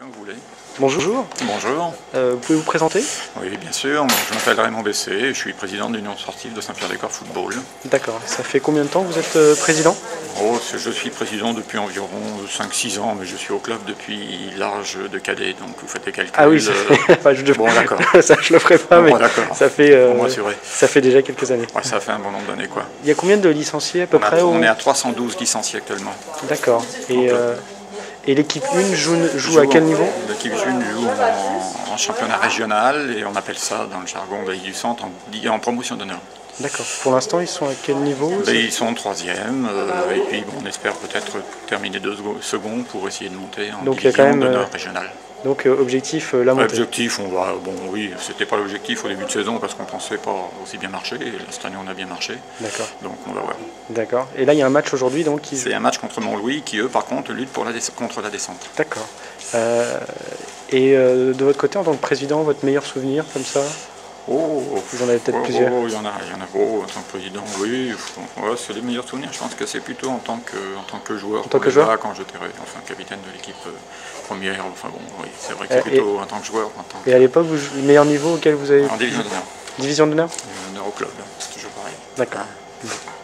Quand vous voulez. Bonjour, Bonjour. Euh, vous pouvez vous présenter? Oui, bien sûr. Je m'appelle Raymond Bessé. Je suis président de l'Union sportive de Saint-Pierre-des-Corps Football. D'accord, ça fait combien de temps que vous êtes euh, président? Oh, je suis président depuis environ 5-6 ans, mais je suis au club depuis l'âge de cadet, donc vous faites les calculs. Ah oui, euh, enfin, je, bon, d'accord. ça je le ferai pas, Bon, mais ça fait, euh, ça fait déjà quelques années. Ouais, ça fait un bon nombre d'années, quoi. Il y a combien de licenciés à peu On, a- près on est à 312 licenciés actuellement. D'accord. Et, et l'équipe 1 joue, joue à quel niveau? L'équipe une joue en, en championnat régional et on appelle ça, dans le jargon de du Centre, en, en promotion d'honneur. D'accord. Pour l'instant, ils sont à quel niveau? Ben, ils sont en troisième, euh, et puis bon, on espère peut-être terminer deux secondes- pour essayer de monter en Donc, division d'honneur euh, régional. Donc euh, objectif, euh, la montée. Objectif, on va, bon oui, c'était pas l'objectif au début de saison parce qu'on pensait pas aussi bien marcher, et cette année on a bien marché, D'accord. donc on va voir. D'accord. Et là, il y a un match aujourd'hui, donc qui... C'est un match contre Montlouis qui eux par contre luttent pour la contre la descente. D'accord. Euh, et euh, de votre côté, en tant que président, votre meilleur souvenir comme ça? Oh, Vous en avez peut-être oh, plusieurs. oh, il y en a, il y en a oh, en tant que président, oui, ouais, c'est les meilleurs souvenirs. Je pense que c'est plutôt en tant que, en tant que joueur. En tant que joueur Quand j'étais enfin, capitaine de l'équipe euh, première, enfin bon, oui, c'est vrai que Euh, c'est plutôt en tant que joueur, en tant Et à l'époque, vous, le meilleur niveau auquel vous avez en division d'honneur, Division d'honneur un Euroclub, c'est toujours pareil. D'accord.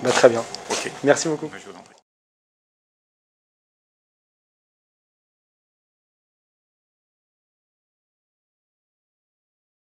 Bah, très bien. Ok, Merci beaucoup. prie.